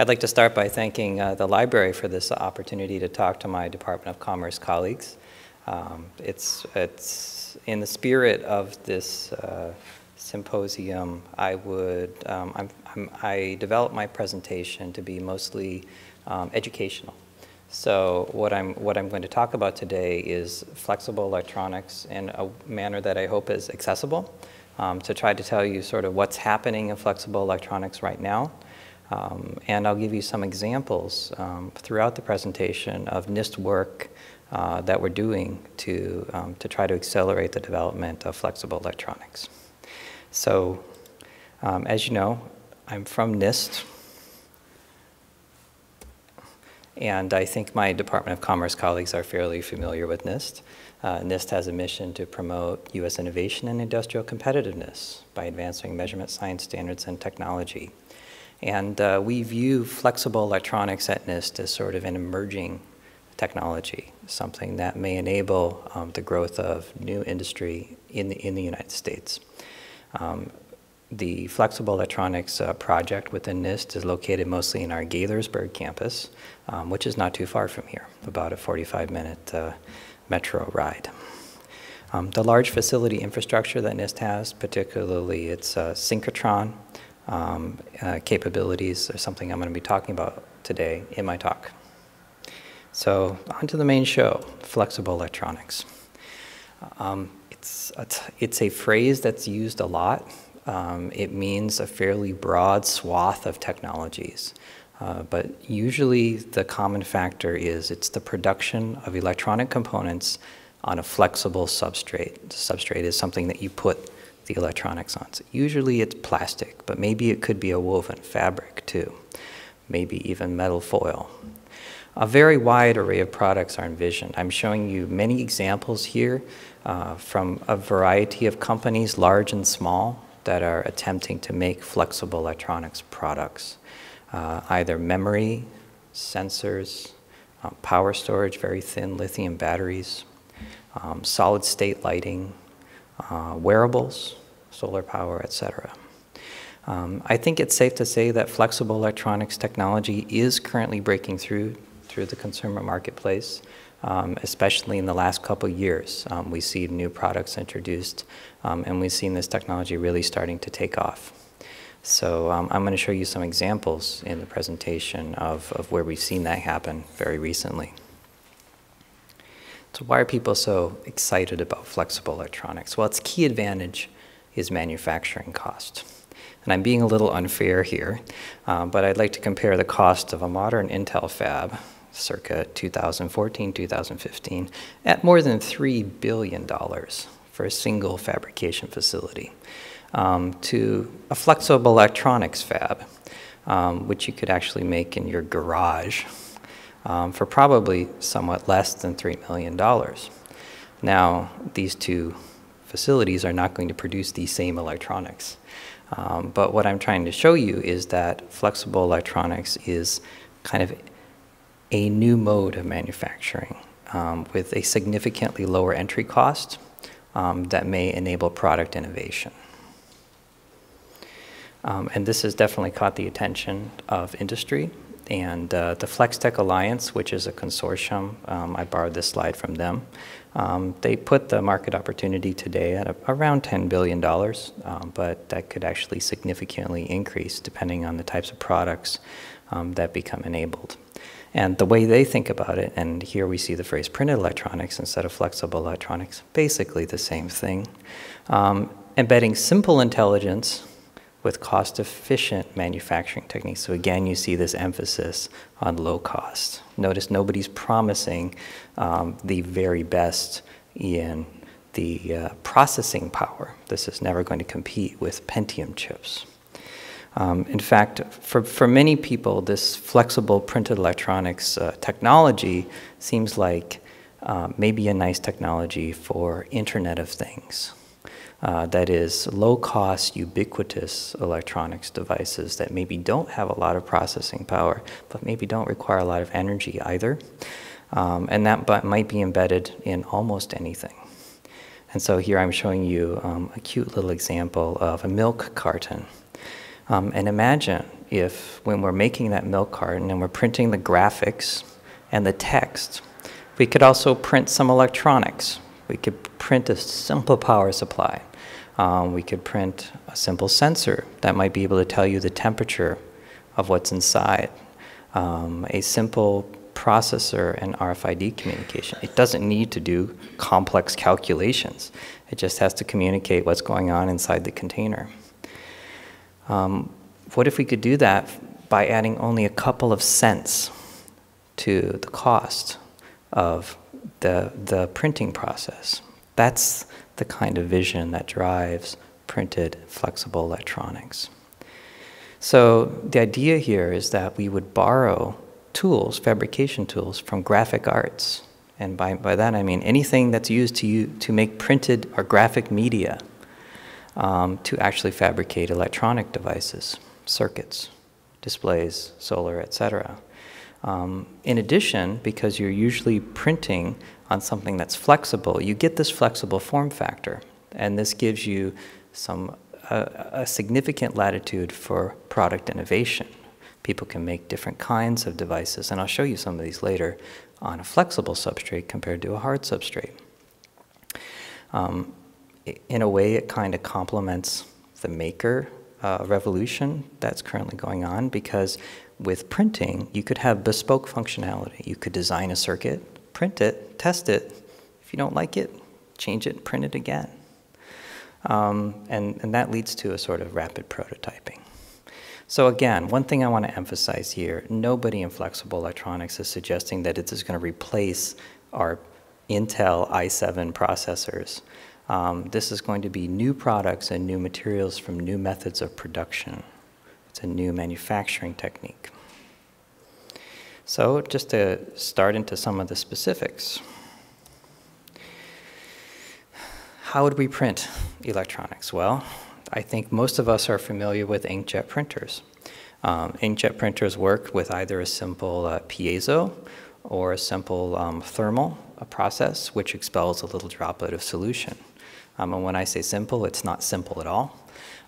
I'd like to start by thanking uh, the library for this opportunity to talk to my Department of Commerce colleagues. Um, it's, it's in the spirit of this uh, symposium, I would, um, I'm, I'm, i developed my presentation to be mostly um, educational. So what I'm, what I'm going to talk about today is flexible electronics in a manner that I hope is accessible um, to try to tell you sort of what's happening in flexible electronics right now, um, and I'll give you some examples um, throughout the presentation of NIST work uh, that we're doing to, um, to try to accelerate the development of flexible electronics. So, um, as you know, I'm from NIST, and I think my Department of Commerce colleagues are fairly familiar with NIST. Uh, NIST has a mission to promote U.S. innovation and industrial competitiveness by advancing measurement science standards and technology. And uh, we view flexible electronics at NIST as sort of an emerging technology, something that may enable um, the growth of new industry in the, in the United States. Um, the Flexible Electronics uh, project within NIST is located mostly in our Gaithersburg campus, um, which is not too far from here, about a 45-minute uh, metro ride. Um, the large facility infrastructure that NIST has, particularly its uh, synchrotron um, uh, capabilities are something I'm going to be talking about today in my talk. So on to the main show, flexible electronics. Um, it's, a it's a phrase that's used a lot. Um, it means a fairly broad swath of technologies. Uh, but usually the common factor is it's the production of electronic components on a flexible substrate. The substrate is something that you put the electronics on. So usually it's plastic, but maybe it could be a woven fabric too, maybe even metal foil. A very wide array of products are envisioned. I'm showing you many examples here uh, from a variety of companies, large and small, that are attempting to make flexible electronics products. Uh, either memory, sensors, um, power storage, very thin lithium batteries, um, solid state lighting, uh, wearables, solar power, etc. Um, I think it's safe to say that flexible electronics technology is currently breaking through through the consumer marketplace, um, especially in the last couple years. Um, we see new products introduced, um, and we've seen this technology really starting to take off. So um, I'm going to show you some examples in the presentation of, of where we've seen that happen very recently. So why are people so excited about flexible electronics? Well, its key advantage is manufacturing cost. And I'm being a little unfair here, uh, but I'd like to compare the cost of a modern Intel fab, circa 2014, 2015, at more than $3 billion for a single fabrication facility, um, to a flexible electronics fab, um, which you could actually make in your garage um, for probably somewhat less than $3 million. Now, these two facilities are not going to produce the same electronics. Um, but what I'm trying to show you is that flexible electronics is kind of a new mode of manufacturing um, with a significantly lower entry cost um, that may enable product innovation. Um, and this has definitely caught the attention of industry. And uh, the FlexTech Alliance, which is a consortium, um, I borrowed this slide from them, um, they put the market opportunity today at a, around $10 billion, um, but that could actually significantly increase depending on the types of products um, that become enabled. And the way they think about it, and here we see the phrase printed electronics instead of flexible electronics, basically the same thing. Um, embedding simple intelligence with cost-efficient manufacturing techniques. So again, you see this emphasis on low cost. Notice nobody's promising um, the very best in the uh, processing power. This is never going to compete with Pentium chips. Um, in fact, for, for many people, this flexible printed electronics uh, technology seems like uh, maybe a nice technology for Internet of Things uh, that is low-cost, ubiquitous electronics devices that maybe don't have a lot of processing power, but maybe don't require a lot of energy either. Um, and that might be embedded in almost anything. And so here I'm showing you um, a cute little example of a milk carton. Um, and imagine if when we're making that milk carton and we're printing the graphics and the text, we could also print some electronics. We could print a simple power supply. Um, we could print a simple sensor that might be able to tell you the temperature of what's inside. Um, a simple processor and RFID communication. It doesn't need to do complex calculations. It just has to communicate what's going on inside the container. Um, what if we could do that by adding only a couple of cents to the cost of the, the printing process? That's the kind of vision that drives printed flexible electronics. So the idea here is that we would borrow tools, fabrication tools, from graphic arts. And by, by that I mean anything that's used to, to make printed or graphic media um, to actually fabricate electronic devices, circuits, displays, solar, etc. Um, in addition, because you're usually printing on something that's flexible, you get this flexible form factor. And this gives you some, a significant latitude for product innovation. People can make different kinds of devices, and I'll show you some of these later on a flexible substrate compared to a hard substrate. Um, in a way, it kind of complements the maker uh, revolution that's currently going on because with printing, you could have bespoke functionality. You could design a circuit, print it, test it. If you don't like it, change it, print it again. Um, and, and that leads to a sort of rapid prototyping. So again, one thing I want to emphasize here, nobody in flexible electronics is suggesting that it is going to replace our Intel i7 processors. Um, this is going to be new products and new materials from new methods of production. A new manufacturing technique. So just to start into some of the specifics. How would we print electronics? Well, I think most of us are familiar with inkjet printers. Um, inkjet printers work with either a simple uh, piezo or a simple um, thermal process which expels a little droplet of solution. Um, and when I say simple, it's not simple at all.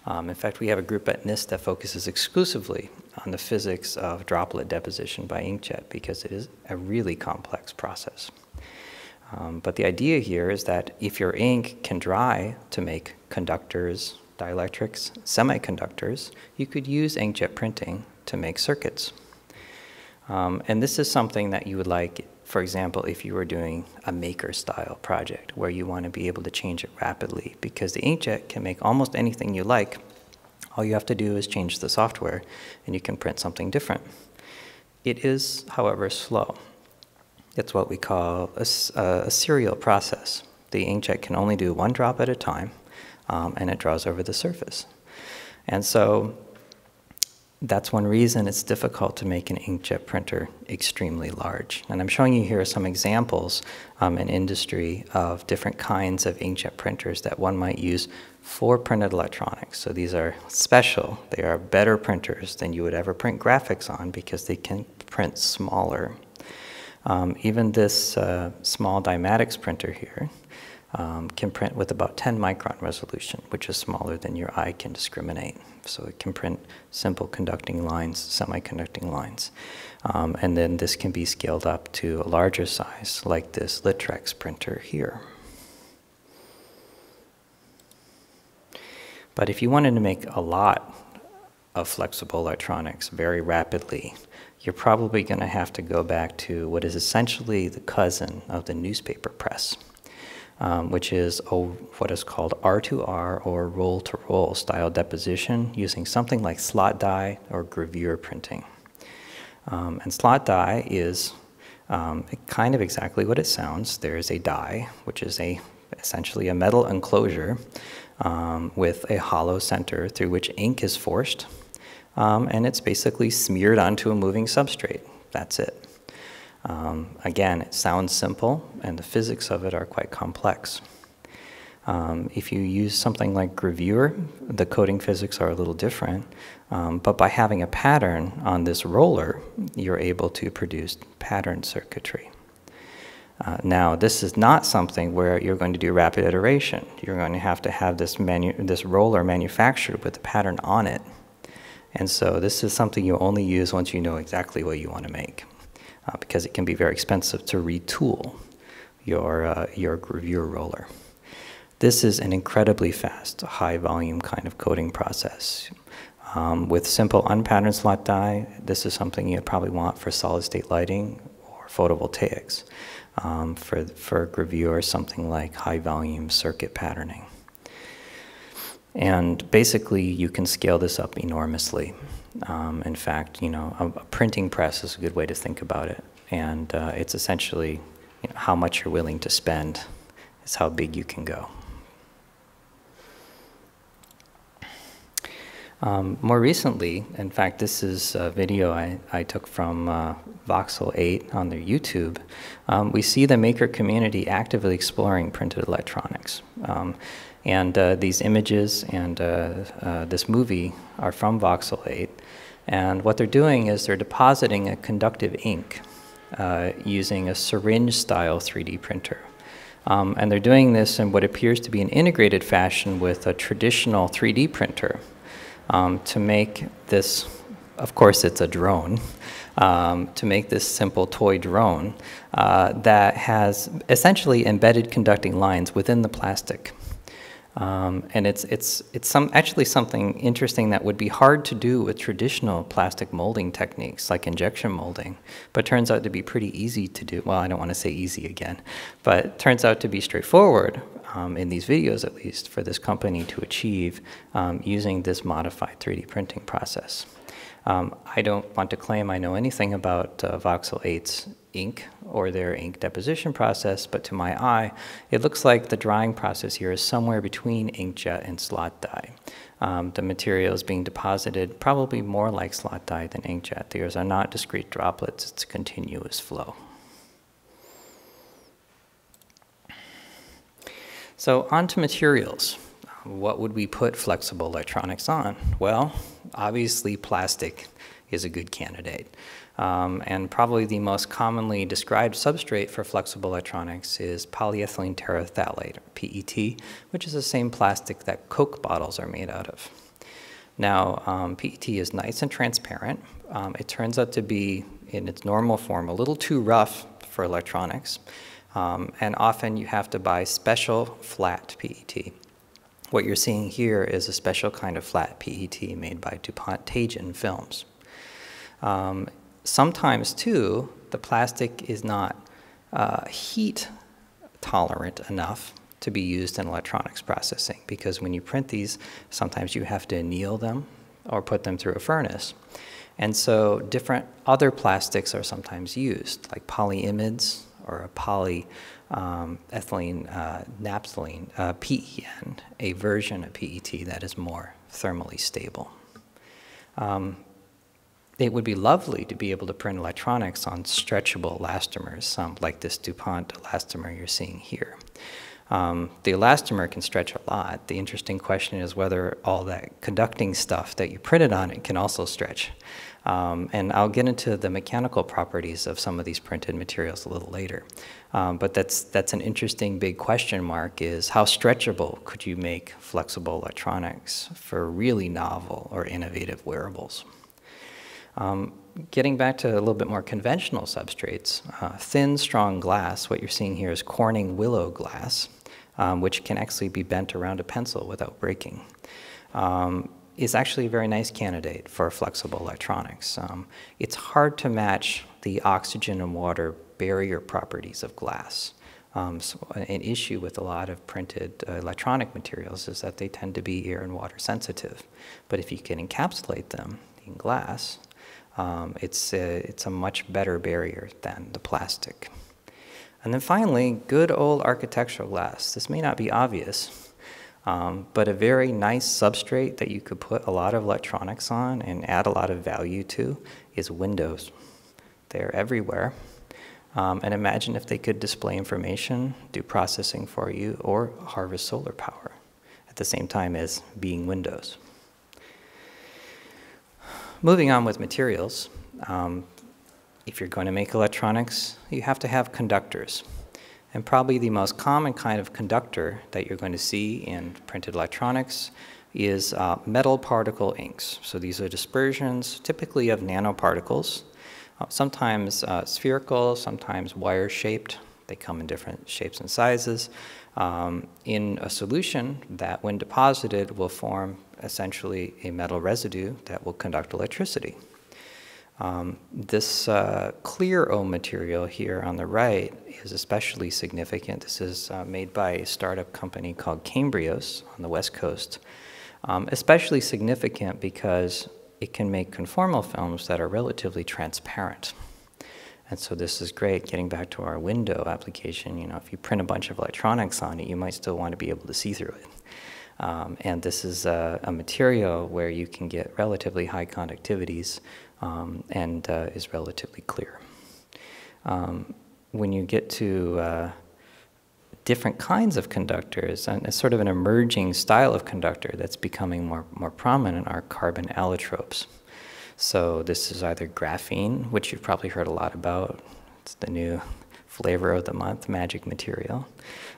Um, in fact, we have a group at NIST that focuses exclusively on the physics of droplet deposition by inkjet because it is a really complex process. Um, but the idea here is that if your ink can dry to make conductors, dielectrics, semiconductors, you could use inkjet printing to make circuits. Um, and this is something that you would like, for example, if you were doing a maker style project where you want to be able to change it rapidly because the inkjet can make almost anything you like. All you have to do is change the software and you can print something different. It is, however, slow. It's what we call a, a serial process. The inkjet can only do one drop at a time um, and it draws over the surface. And so that's one reason it's difficult to make an inkjet printer extremely large. And I'm showing you here some examples um, in industry of different kinds of inkjet printers that one might use for printed electronics. So these are special. They are better printers than you would ever print graphics on because they can print smaller. Um, even this uh, small Dimatix printer here um, can print with about 10 micron resolution, which is smaller than your eye can discriminate. So it can print simple conducting lines, semiconducting lines. Um, and then this can be scaled up to a larger size, like this Litrex printer here. But if you wanted to make a lot of flexible electronics very rapidly, you're probably going to have to go back to what is essentially the cousin of the newspaper press um, which is a, what is called R2R or roll-to-roll style deposition using something like slot die or gravure printing. Um, and slot die is um, kind of exactly what it sounds. There is a die, which is a essentially a metal enclosure um, with a hollow center through which ink is forced, um, and it's basically smeared onto a moving substrate. That's it. Um, again, it sounds simple, and the physics of it are quite complex. Um, if you use something like gravure, the coating physics are a little different, um, but by having a pattern on this roller, you're able to produce pattern circuitry. Uh, now, this is not something where you're going to do rapid iteration. You're going to have to have this, this roller manufactured with the pattern on it. And so this is something you only use once you know exactly what you want to make, uh, because it can be very expensive to retool your, uh, your gravure roller. This is an incredibly fast, high volume kind of coating process. Um, with simple unpatterned slot die, this is something you'd probably want for solid state lighting or photovoltaics. Um, for, for gravure, something like high volume circuit patterning. And basically, you can scale this up enormously. Um, in fact, you know, a, a, printing press is a good way to think about it. And uh, it's essentially you know, how much you're willing to spend is how big you can go. Um, more recently, in fact, this is a video I, I took from uh, Voxel 8 on their YouTube. Um, we see the maker community actively exploring printed electronics. Um, and uh, these images and uh, uh this movie are from Voxel 8. And what they're doing is they're depositing a conductive ink uh, using a syringe-style 3D printer. Um, and they're doing this in what appears to be an integrated fashion with a traditional 3D printer um, to make this, of course it's a drone, um, to make this simple toy drone uh, that has essentially embedded conducting lines within the plastic. Um, and it's, it's, it's some, actually something interesting that would be hard to do with traditional plastic molding techniques like injection molding, but turns out to be pretty easy to do. Well, I don't want to say easy again, but turns out to be straightforward um, in these videos at least, for this company to achieve um, using this modified 3D printing process. Um, I don't want to claim I know anything about uh, Voxel 8's ink or their ink deposition process, but to my eye, it looks like the drying process here is somewhere between inkjet and slot die. Um, the material is being deposited probably more like slot die than inkjet. These are not discrete droplets, it's a continuous flow. So on to materials. What would we put flexible electronics on? Well, obviously plastic is a good candidate. Um, and probably the most commonly described substrate for flexible electronics is polyethylene terephthalate, PET, which is the same plastic that Coke bottles are made out of. Now, um, PET is nice and transparent. Um, it turns out to be, in its normal form, a little too rough for electronics. Um, and often you have to buy special flat PET. What you're seeing here is a special kind of flat PET made by DuPont Teijin Films. Um, sometimes, too, the plastic is not uh, heat tolerant enough to be used in electronics processing because when you print these, sometimes you have to anneal them or put them through a furnace. And so different other plastics are sometimes used, like polyimides or a polyethylene um, uh, naphthalene, uh, PEN, a version of PET that is more thermally stable. Um, it would be lovely to be able to print electronics on stretchable elastomers, um, like this DuPont elastomer you're seeing here. Um, the elastomer can stretch a lot. The interesting question is whether all that conducting stuff that you printed on it can also stretch. Um, and I'll get into the mechanical properties of some of these printed materials a little later. Um, but that's, that's an interesting big question mark is how stretchable could you make flexible electronics for really novel or innovative wearables? Um, getting back to a little bit more conventional substrates, uh, thin, strong glass, what you're seeing here is Corning willow glass, um, which can actually be bent around a pencil without breaking. Um, is actually a very nice candidate for flexible electronics. Um, it's hard to match the oxygen and water barrier properties of glass. Um, so an issue with a lot of printed uh, electronic materials is that they tend to be air and water sensitive. But if you can encapsulate them in glass, um, it's, a, it's a much better barrier than the plastic. And then finally, good old architectural glass. This may not be obvious, um, but a very nice substrate that you could put a lot of electronics on and add a lot of value to is windows. They're everywhere. Um, and imagine if they could display information, do processing for you, or harvest solar power at the same time as being windows. Moving on with materials, um, if you're going to make electronics, you have to have conductors. And probably the most common kind of conductor that you're going to see in printed electronics is uh, metal particle inks. So these are dispersions, typically of nanoparticles, uh, sometimes uh, spherical, sometimes wire-shaped. They come in different shapes and sizes. Um, in a solution that, when deposited, will form essentially a metal residue that will conduct electricity. Um, this uh, ClearOhm material here on the right is especially significant. This is uh, made by a startup company called Cambrios on the west coast. Um, especially significant because it can make conformal films that are relatively transparent. And so this is great. Getting back to our window application, you know, if you print a bunch of electronics on it, you might still want to be able to see through it. Um, and this is a, a, material where you can get relatively high conductivities um, and uh, is relatively clear. Um, when you get to uh, different kinds of conductors, and a sort of an emerging style of conductor that's becoming more, more prominent are carbon allotropes. So this is either graphene, which you've probably heard a lot about. It's the new flavor of the month, magic material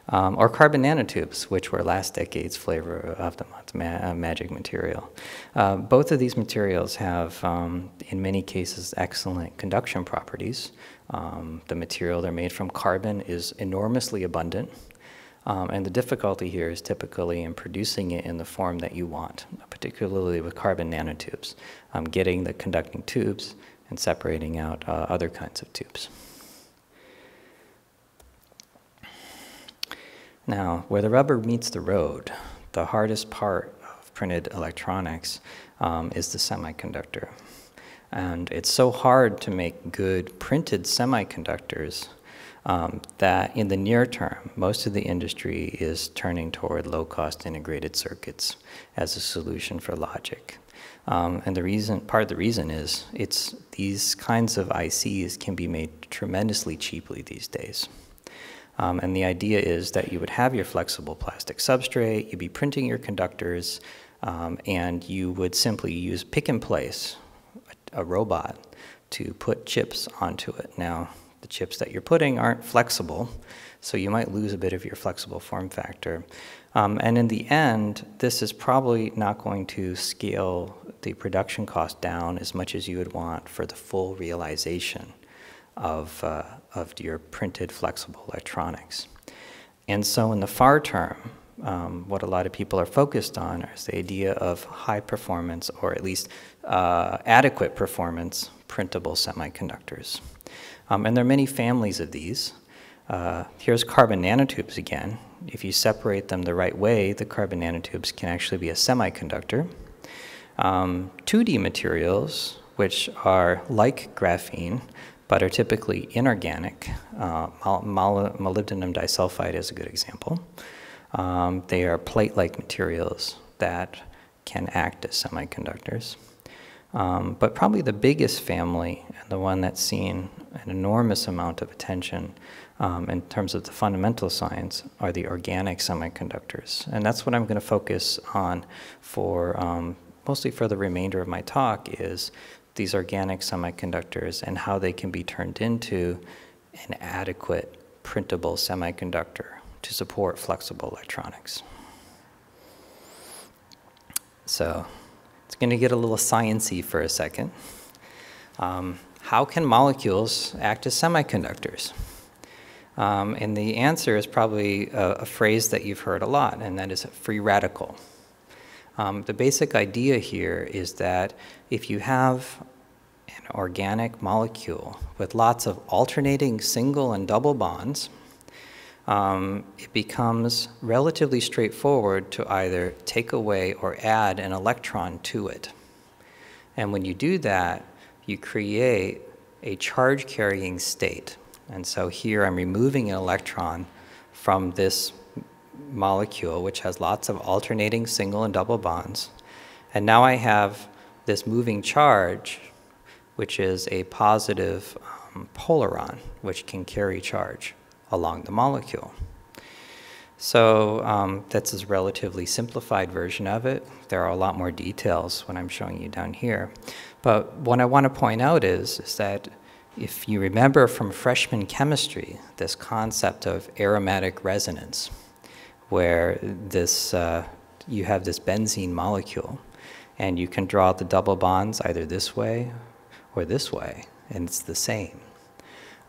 um, or carbon nanotubes, which were last decade's flavor of the month, ma uh, magic material. Uh, both of these materials have, um, in many cases, excellent conduction properties. Um, the material they're made from carbon is enormously abundant. Um, and the difficulty here is typically in producing it in the form that you want, particularly with carbon nanotubes, um, getting the conducting tubes and separating out uh, other kinds of tubes. Now, where the rubber meets the road, the hardest part of printed electronics um, is the semiconductor. And it's so hard to make good printed semiconductors um, that in the near term, most of the industry is turning toward low-cost integrated circuits as a solution for logic. Um, and the reason, part of the reason is it's these kinds of ICs can be made tremendously cheaply these days. Um, and the idea is that you would have your flexible plastic substrate, you'd be printing your conductors, um, and you would simply use pick and place, a, a, robot, to put chips onto it. Now, the chips that you're putting aren't flexible, so you might lose a bit of your flexible form factor. Um, and in the end, this is probably not going to scale the production cost down as much as you would want for the full realization of, uh, of your printed flexible electronics. And so in the far term, um, what a lot of people are focused on is the idea of high performance, or at least uh, adequate performance, printable semiconductors. Um, and there are many families of these. Uh, here's carbon nanotubes again. If you separate them the right way, the carbon nanotubes can actually be a semiconductor. Um, 2D materials, which are like graphene, but are typically inorganic. Uh, molybdenum disulfide is a good example. Um, they are plate-like materials that can act as semiconductors. Um, but probably the biggest family, and the one that's seen an enormous amount of attention um, in terms of the fundamental science, are the organic semiconductors. And that's what I'm going to focus on for um, mostly for the remainder of my talk is these organic semiconductors and how they can be turned into an adequate printable semiconductor to support flexible electronics. So it's going to get a little sciency for a second. Um, how can molecules act as semiconductors? Um, and the answer is probably a, a, phrase that you've heard a lot, and that is free radical. Um, the basic idea here is that if you have an organic molecule with lots of alternating single and double bonds, um, it becomes relatively straightforward to either take away or add an electron to it. And when you do that, you create a charge carrying state. And so here I'm removing an electron from this molecule, which has lots of alternating single and double bonds. And now I have this moving charge, which is a positive um, polaron, which can carry charge along the molecule. So um, that's a relatively simplified version of it. There are a lot more details when I'm showing you down here. But what I want to point out is, is that if you remember from freshman chemistry, this concept of aromatic resonance, where this, uh, you have this benzene molecule, and you can draw the double bonds either this way or this way, and it's the same.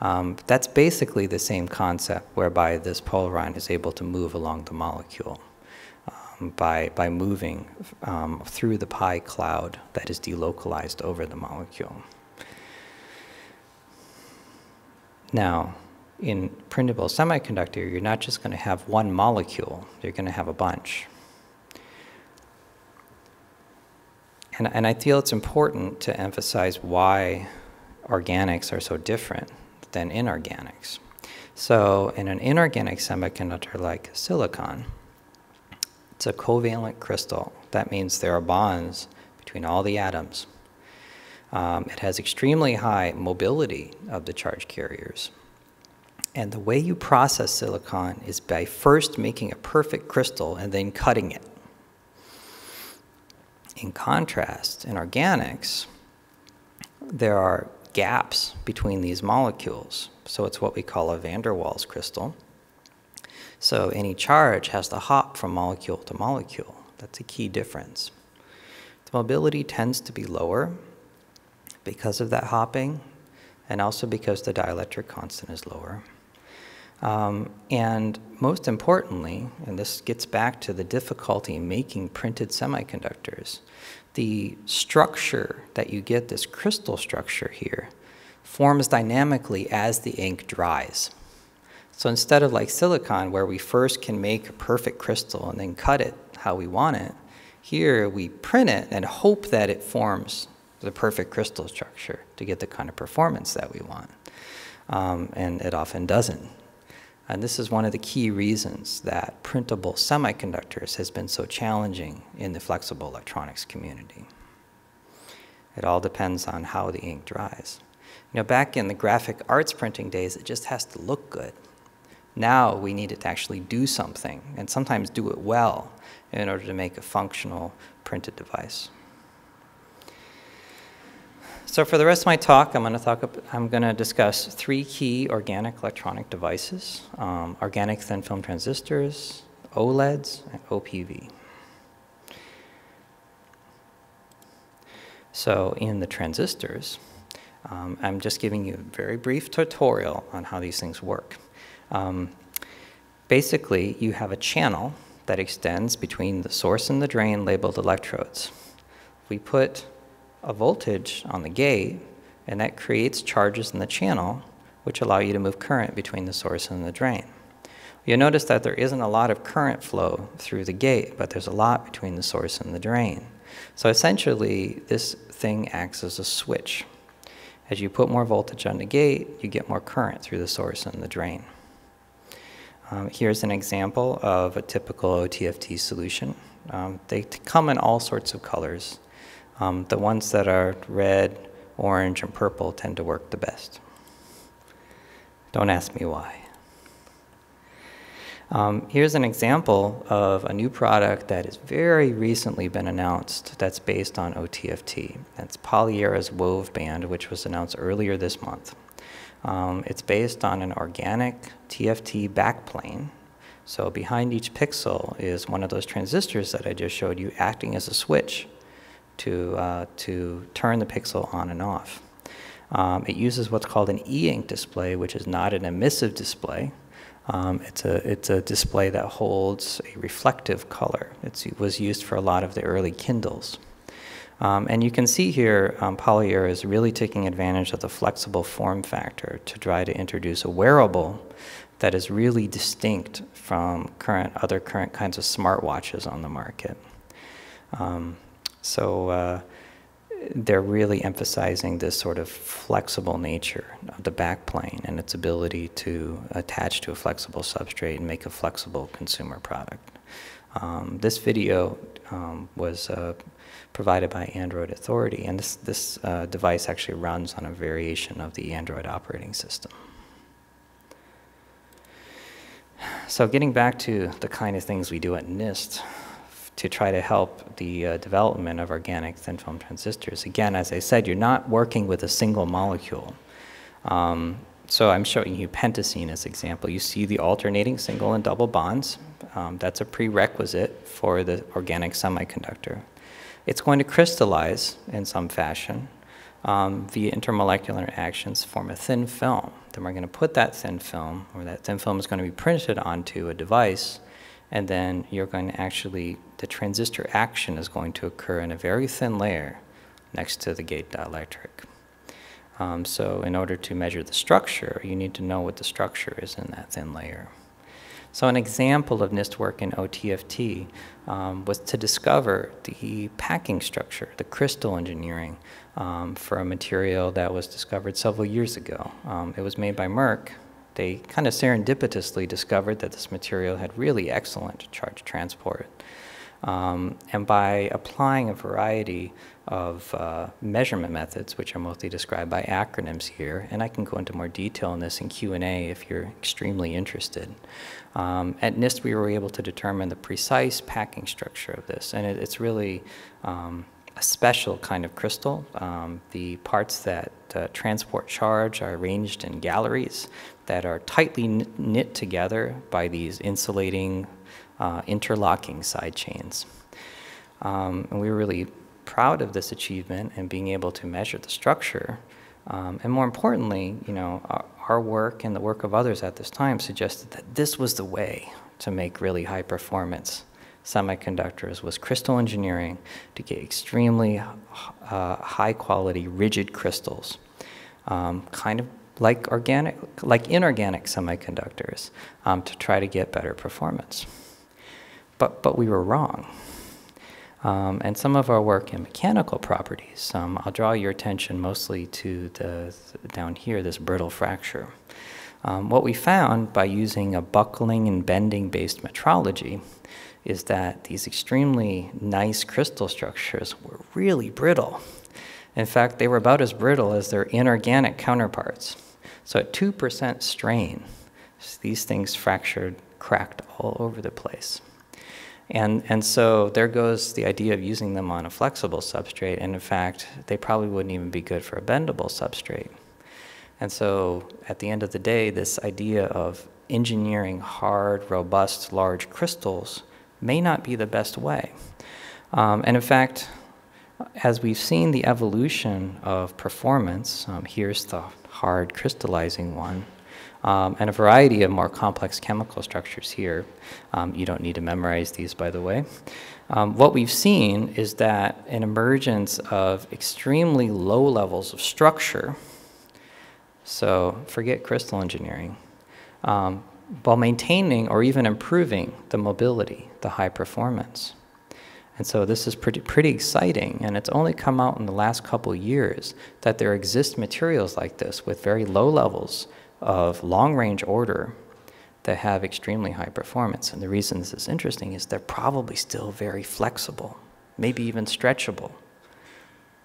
Um, that's basically the same concept whereby this polaron is able to move along the molecule um, by, by moving um, through the pi cloud that is delocalized over the molecule. Now, in printable semiconductor, you're not just going to have one molecule, you're going to have a bunch. And, and I feel it's important to emphasize why organics are so different than inorganics. So in an inorganic semiconductor like silicon, it's a covalent crystal. That means there are bonds between all the atoms. Um, it has extremely high mobility of the charge carriers. And the way you process silicon is by first making a perfect crystal and then cutting it. In contrast, in organics, there are gaps between these molecules. So it's what we call a van der Waals crystal. So any charge has to hop from molecule to molecule. That's a key difference. The mobility tends to be lower because of that hopping, and also because the dielectric constant is lower. Um, and most importantly, and this gets back to the difficulty in making printed semiconductors, the structure that you get, this crystal structure here, forms dynamically as the ink dries. So instead of like silicon, where we first can make a perfect crystal and then cut it how we want it, here we print it and hope that it forms the perfect crystal structure to get the kind of performance that we want. Um, and it often doesn't. And this is one of the key reasons that printable semiconductors has been so challenging in the flexible electronics community. It all depends on how the ink dries. You know, back in the graphic arts printing days, it just has to look good. Now we need it to actually do something, and sometimes do it well, in order to make a functional printed device. So for the rest of my talk, I'm going to talk. I'm going to discuss three key organic electronic devices: um, organic thin film transistors, OLEDs, and OPV. So in the transistors, um, I'm just giving you a very brief tutorial on how these things work. Um, basically, you have a channel that extends between the source and the drain labeled electrodes. We put a voltage on the gate, and that creates charges in the channel, which allow you to move current between the source and the drain. You'll notice that there isn't a lot of current flow through the gate, but there's a lot between the source and the drain. So essentially, this thing acts as a switch. As you put more voltage on the gate, you get more current through the source and the drain. Um, here's an example of a typical OTFT solution. Um, they come in all sorts of colors. Um, the ones that are red, orange, and purple tend to work the best. Don't ask me why. Um, here's an example of a new product that has very recently been announced that's based on OTFT. That's Polyera's Wove Band, which was announced earlier this month. Um, it's based on an organic TFT backplane. So behind each pixel is one of those transistors that I just showed you acting as a switch to, uh, to turn the pixel on and off. Um, it uses what's called an e-ink display, which is not an emissive display. Um, it's, a, it's a display that holds a reflective color. It's, it was used for a lot of the early Kindles. Um, and you can see here, um, is really taking advantage of the flexible form factor to try to introduce a wearable that is really distinct from current other current kinds of smartwatches on the market. Um, so uh, they're really emphasizing this sort of flexible nature of the backplane and its ability to attach to a flexible substrate and make a flexible consumer product. Um, this video um, was uh, provided by Android Authority, and this, this uh, device actually runs on a variation of the Android operating system. So getting back to the kind of things we do at NIST, to try to help the uh, development of organic thin film transistors. Again, as I said, you're not working with a single molecule. Um, so I'm showing you pentacene as example. You see the alternating single and double bonds. Um, that's a prerequisite for the organic semiconductor. It's going to crystallize in some fashion um, via intermolecular interactions, form a thin film. Then we're going to put that thin film, or that thin film is going to be printed onto a device, and then you're going to actually, the transistor action is going to occur in a very thin layer next to the gate dielectric. Um, so in order to measure the structure, you need to know what the structure is in that thin layer. So an example of NIST work in OTFT um, was to discover the packing structure, the crystal engineering um, for a material that was discovered several years ago. Um, it was made by Merck. They kind of serendipitously discovered that this material had really excellent charge transport. Um, and by applying a variety of uh, measurement methods, which are mostly described by acronyms here, and I can go into more detail on this in Q&A if you're extremely interested. Um, at NIST, we were able to determine the precise packing structure of this, and it, it's really um, a special kind of crystal. Um, the parts that uh, transport charge are arranged in galleries that are tightly knit together by these insulating, uh, interlocking side chains. Um, and we were really proud of this achievement and being able to measure the structure. Um, and more importantly, you know, our, our, work and the work of others at this time suggested that this was the way to make really high performance semiconductors was crystal engineering to get extremely uh, high quality rigid crystals, um, kind of like organic, like inorganic semiconductors, um, to try to get better performance. But, but we were wrong. Um, and some of our work in mechanical properties, um, I'll draw your attention mostly to the, down here, this brittle fracture. Um, what we found by using a buckling and bending based metrology is that these extremely nice crystal structures were really brittle. In fact, they were about as brittle as their inorganic counterparts. So at 2% strain, these things fractured, cracked all over the place. And, and so there goes the idea of using them on a flexible substrate, and in fact, they probably wouldn't even be good for a bendable substrate. And so at the end of the day, this idea of engineering hard, robust, large crystals may not be the best way. Um, and in fact, as we've seen the evolution of performance, um, here's the hard crystallizing one, um, and a variety of more complex chemical structures here. Um, you don't need to memorize these, by the way. Um, what we've seen is that an emergence of extremely low levels of structure, so forget crystal engineering, um, while maintaining or even improving the mobility, the high performance. And so this is pretty, pretty exciting, and it's only come out in the last couple years that there exist materials like this with very low levels of long range order that have extremely high performance. And the reason this is interesting is they're probably still very flexible, maybe even stretchable,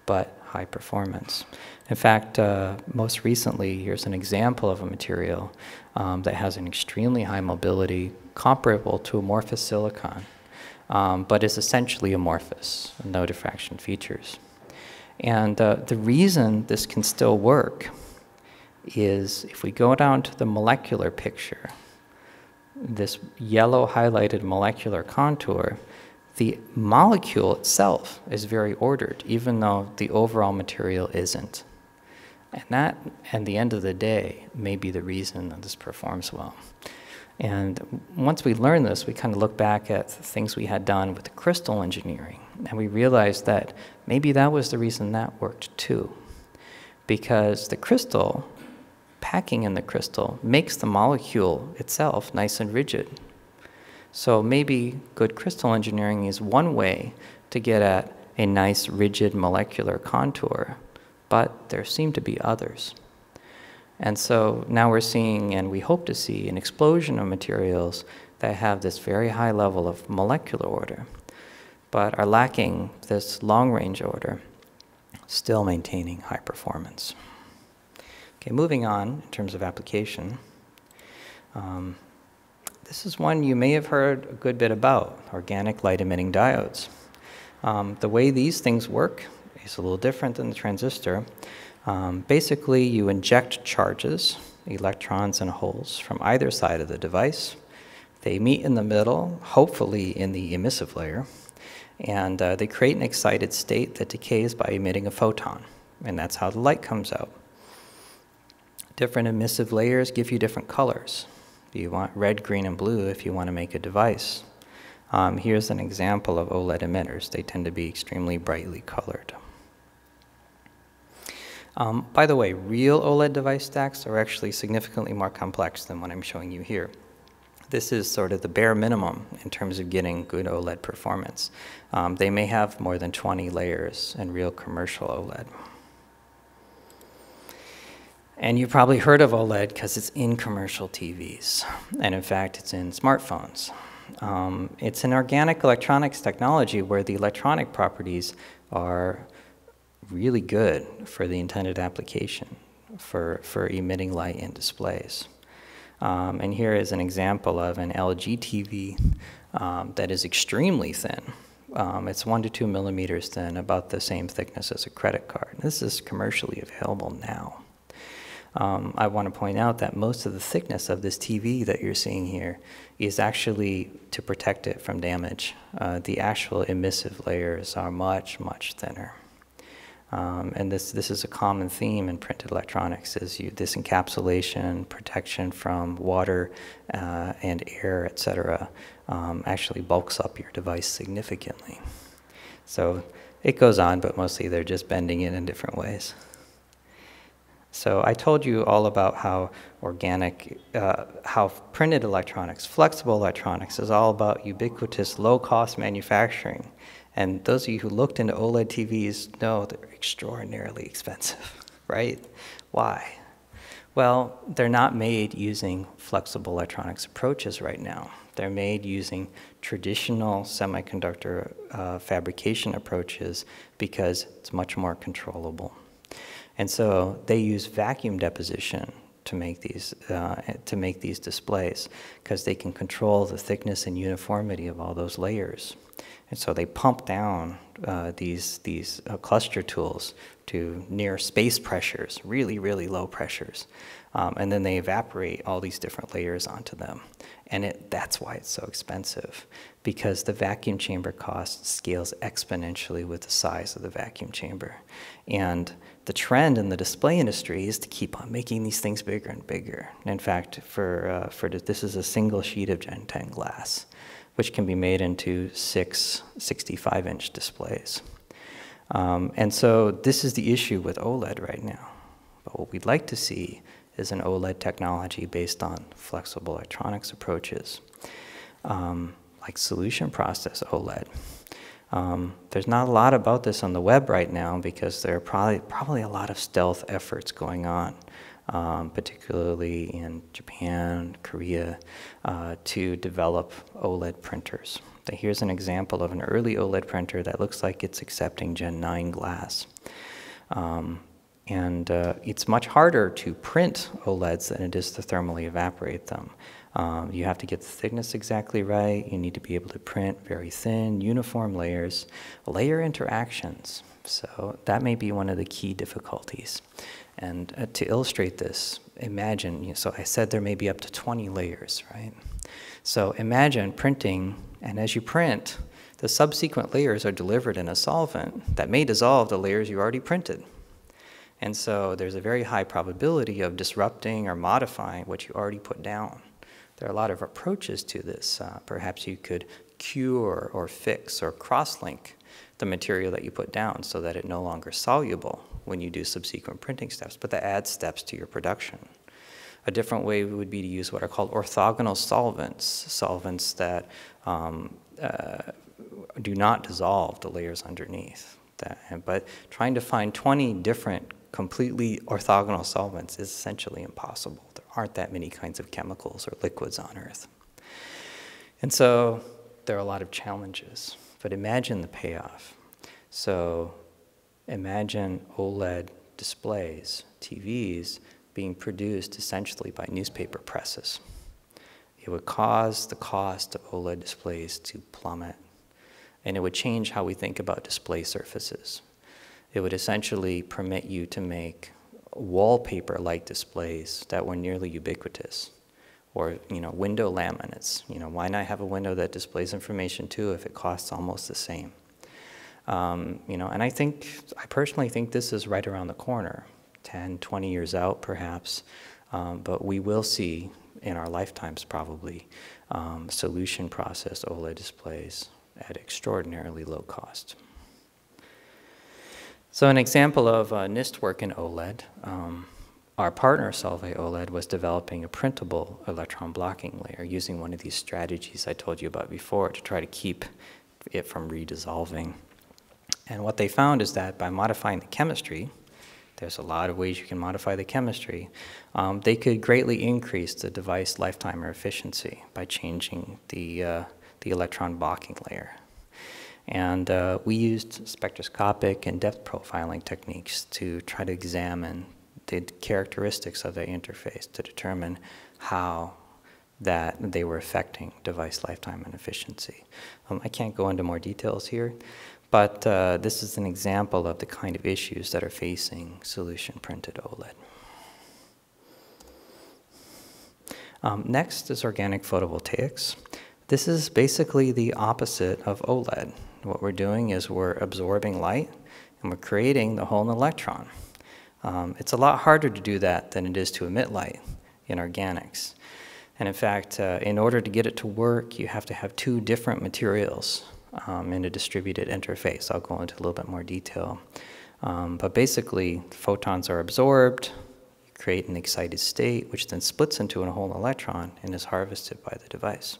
but high performance. In fact, uh, most recently, here's an example of a material um, that has an extremely high mobility comparable to amorphous silicon, um, but is essentially amorphous, no diffraction features. And uh, the reason this can still work is if we go down to the molecular picture, this yellow highlighted molecular contour, the molecule itself is very ordered, even though the overall material isn't. And that, at the end of the day, may be the reason that this performs well. And once we learn this, we kind of look back at things we had done with crystal engineering, and we realized that maybe that was the reason that worked too. Because the crystal packing in the crystal makes the molecule itself nice and rigid. So maybe good crystal engineering is one way to get at a nice rigid molecular contour, but there seem to be others. And so now we're seeing, and we hope to see, an explosion of materials that have this very high level of molecular order, but are lacking this long range order, still maintaining high performance. Okay, moving on in terms of application. Um, this is one you may have heard a good bit about, organic light emitting diodes. Um, the way these things work is a little different than the transistor. Um, basically, you inject charges electrons and holes from either side of the device. They meet in the middle, hopefully in the emissive layer, and uh, they create an excited state that decays by emitting a photon, and that's how the light comes out. Different emissive layers give you different colors. You want red, green, and blue if you want to make a device. Um, here's an example of OLED emitters. They tend to be extremely brightly colored. Um, by the way, real OLED device stacks are actually significantly more complex than what I'm showing you here. This is sort of the bare minimum in terms of getting good OLED performance. Um, they may have more than 20 layers in real commercial OLED. And you've probably heard of OLED because it's in commercial TVs. And in fact, it's in smartphones. Um, it's an organic electronics technology where the electronic properties are really good for the intended application for, for emitting light in displays. Um, and here is an example of an LG TV um, that is extremely thin. Um, it's one to two millimeters thin, about the same thickness as a credit card. This is commercially available now. Um, I want to point out that most of the thickness of this TV that you're seeing here is actually to protect it from damage. Uh, the actual emissive layers are much, much thinner. Um, and this, this is a common theme in printed electronics is you, this encapsulation, protection from water uh, and air, et cetera, um, actually bulks up your device significantly. So it goes on, but mostly they're just bending it in different ways. So I told you all about how organic, uh, how printed electronics, flexible electronics is all about ubiquitous low-cost manufacturing. And those of you who looked into OLED TVs know they're extraordinarily expensive, right? Why? Well, they're not made using flexible electronics approaches right now. They're made using traditional semiconductor uh, fabrication approaches because it's much more controllable. And so they use vacuum deposition to make these, uh, to make these displays because they can control the thickness and uniformity of all those layers. And so they pump down uh, these, these uh, cluster tools to near space pressures, really, really low pressures. Um, and then they evaporate all these different layers onto them. And it, that's why it's so expensive, because the vacuum chamber cost scales exponentially with the size of the vacuum chamber. And the trend in the display industry is to keep on making these things bigger and bigger. In fact, for, uh, for this is a single sheet of Gen 10 glass, which can be made into six 65-inch displays. Um, and so this is the issue with OLED right now. But what we'd like to see is an OLED technology based on flexible electronics approaches, um, like solution process OLED. Um, there's not a lot about this on the web right now because there are probably, probably a lot of stealth efforts going on, um, particularly in Japan, Korea, uh, to develop OLED printers. Here's an example of an early OLED printer that looks like it's accepting Gen 9 glass. Um, and uh, it's much harder to print OLEDs than it is to thermally evaporate them. Um, you have to get the thickness exactly right. You need to be able to print very thin, uniform layers, layer interactions. So that may be one of the key difficulties. And uh, to illustrate this, imagine, you know, so I said there may be up to 20 layers, right? So imagine printing, and as you print, the subsequent layers are delivered in a solvent that may dissolve the layers you already printed. And so there's a very high probability of disrupting or modifying what you already put down. There are a lot of approaches to this. Uh, perhaps you could cure or fix or cross-link the material that you put down so that it no longer soluble when you do subsequent printing steps, but that adds steps to your production. A different way would be to use what are called orthogonal solvents, solvents that um, uh, do not dissolve the layers underneath. That, but trying to find 20 different completely orthogonal solvents is essentially impossible aren't that many kinds of chemicals or liquids on Earth. And so there are a lot of challenges, but imagine the payoff. So imagine OLED displays, TVs, being produced essentially by newspaper presses. It would cause the cost of OLED displays to plummet, and it would change how we think about display surfaces. It would essentially permit you to make wallpaper-like displays that were nearly ubiquitous. Or, you know, window laminates. You know, why not have a window that displays information too if it costs almost the same? Um, you know, and I think, I personally think this is right around the corner, 10, 20 years out perhaps, um, but we will see in our lifetimes probably um, solution processed OLED displays at extraordinarily low cost. So an example of uh, NIST work in OLED, um, our partner Solvay OLED was developing a printable electron blocking layer using one of these strategies I told you about before to try to keep it from redissolving. And what they found is that by modifying the chemistry, there's a lot of ways you can modify the chemistry, um, they could greatly increase the device lifetime or efficiency by changing the, uh, the electron blocking layer. And uh, we used spectroscopic and depth profiling techniques to try to examine the characteristics of the interface to determine how that they were affecting device lifetime and efficiency. Um, I can't go into more details here, but uh, this is an example of the kind of issues that are facing solution printed OLED. Um, next is organic photovoltaics. This is basically the opposite of OLED. What we're doing is we're absorbing light and we're creating the hole electron. Um, it's a lot harder to do that than it is to emit light in organics. And in fact, uh, in order to get it to work, you have to have two different materials um, in a distributed interface. I'll go into a little bit more detail. Um, but basically, photons are absorbed, create an excited state, which then splits into a hole electron and is harvested by the device.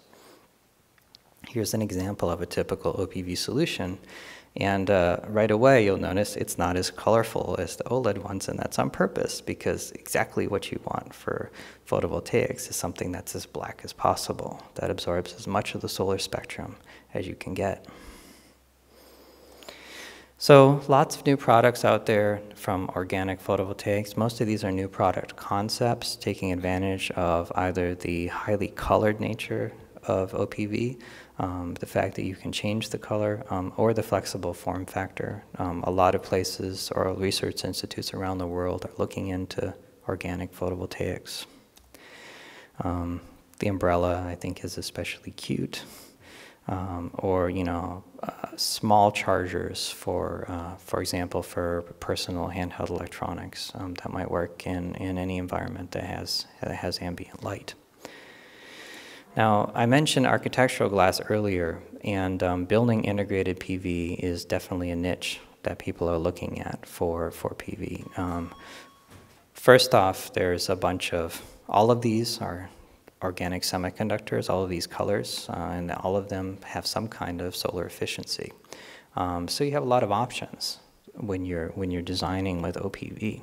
Here's an example of a typical OPV solution. And uh, right away, you'll notice it's not as colorful as the OLED ones, and that's on purpose because exactly what you want for photovoltaics is something that's as black as possible, that absorbs as much of the solar spectrum as you can get. So lots of new products out there from organic photovoltaics. Most of these are new product concepts taking advantage of either the highly colored nature of OPV, um, the fact that you can change the color, um, or the flexible form factor. Um, a lot of places or research institutes around the world are looking into organic photovoltaics. Um, the umbrella, I think, is especially cute um, or you know uh, small chargers for uh, for example for personal handheld electronics um, that might work in, in any environment that has that has ambient light. Now I mentioned architectural glass earlier and um, building integrated PV is definitely a niche that people are looking at for for PV. Um, first off there's a bunch of all of these are organic semiconductors, all of these colors, uh, and all of them have some kind of solar efficiency. Um, so you have a lot of options when you're, when you're designing with OPV.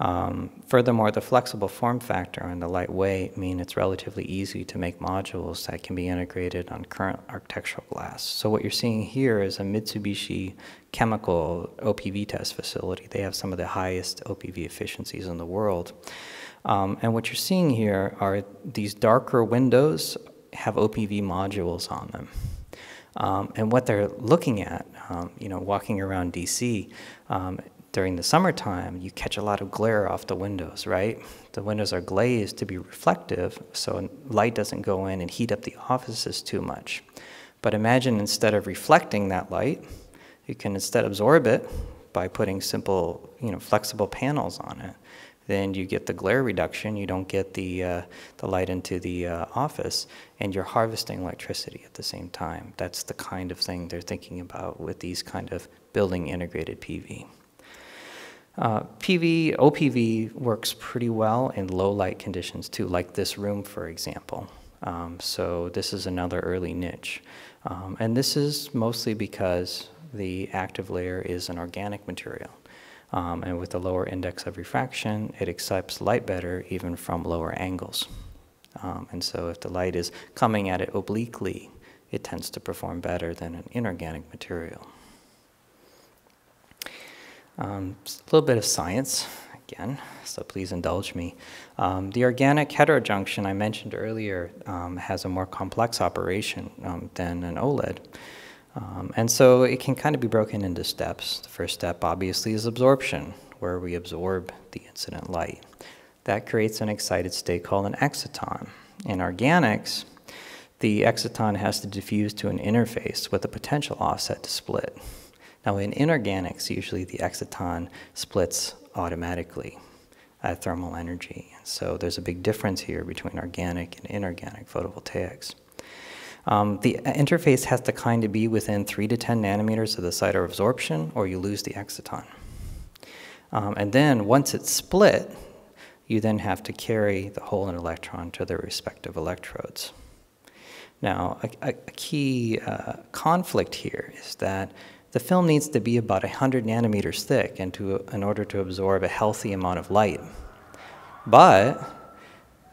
Um, furthermore, the flexible form factor and the lightweight mean it's relatively easy to make modules that can be integrated on current architectural glass. So what you're seeing here is a Mitsubishi chemical OPV test facility. They have some of the highest OPV efficiencies in the world. Um, and what you're seeing here are these darker windows have OPV modules on them. Um, and what they're looking at, um, you know, walking around DC, um, during the summertime, you catch a lot of glare off the windows, right? The windows are glazed to be reflective, so light doesn't go in and heat up the offices too much. But imagine instead of reflecting that light, you can instead absorb it by putting simple, you know, flexible panels on it then you get the glare reduction, you don't get the, uh, the light into the uh, office, and you're harvesting electricity at the same time. That's the kind of thing they're thinking about with these kind of building integrated PV. Uh, PV, OPV works pretty well in low light conditions too, like this room, for example. Um, so this is another early niche. Um, and this is mostly because the active layer is an organic material. Um, and with a lower index of refraction, it accepts light better even from lower angles. Um, and so if the light is coming at it obliquely, it tends to perform better than an inorganic material. Um, a little bit of science again, so please indulge me. Um, the organic heterojunction I mentioned earlier um, has a more complex operation um, than an OLED. Um, and so it can kind of be broken into steps. The first step, obviously, is absorption, where we absorb the incident light. That creates an excited state called an exciton. In organics, the exciton has to diffuse to an interface with a potential offset to split. Now, in inorganics, usually the exciton splits automatically at thermal energy. So there's a big difference here between organic and inorganic photovoltaics. Um, the interface has to kind of be within 3 to 10 nanometers of the site of absorption, or you lose the exciton. Um, and then once it's split, you then have to carry the hole and electron to their respective electrodes. Now, a, a key uh, conflict here is that the film needs to be about 100 nanometers thick and to, in order to absorb a healthy amount of light. But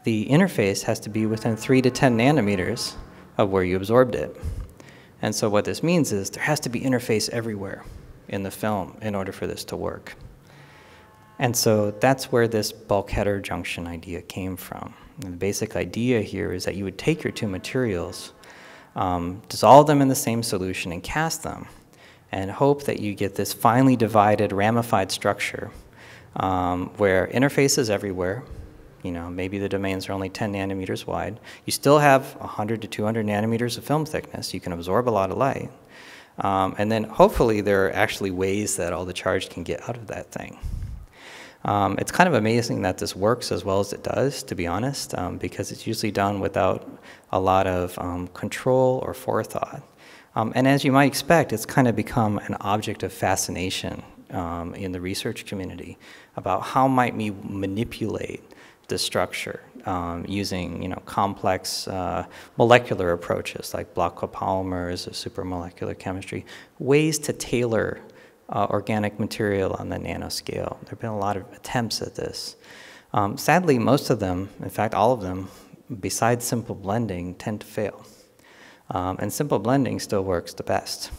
the interface has to be within 3 to 10 nanometers of where you absorbed it. And so what this means is there has to be interface everywhere in the film in order for this to work. And so that's where this bulk heterojunction idea came from. And the basic idea here is that you would take your two materials, um, dissolve them in the same solution, and cast them, and hope that you get this finely divided, ramified structure um, where interfaces everywhere. You know, maybe the domains are only 10 nanometers wide. You still have 100 to 200 nanometers of film thickness. You can absorb a lot of light. Um, and then hopefully there are actually ways that all the charge can get out of that thing. Um, it's kind of amazing that this works as well as it does, to be honest, um, because it's usually done without a lot of um, control or forethought. Um, and as you might expect, it's kind of become an object of fascination um, in the research community about how might we manipulate the structure um, using you know, complex uh, molecular approaches like block copolymers or supramolecular chemistry, ways to tailor uh, organic material on the nanoscale. There have been a lot of attempts at this. Um, sadly, most of them, in fact, all of them, besides simple blending, tend to fail. Um, and simple blending still works the best.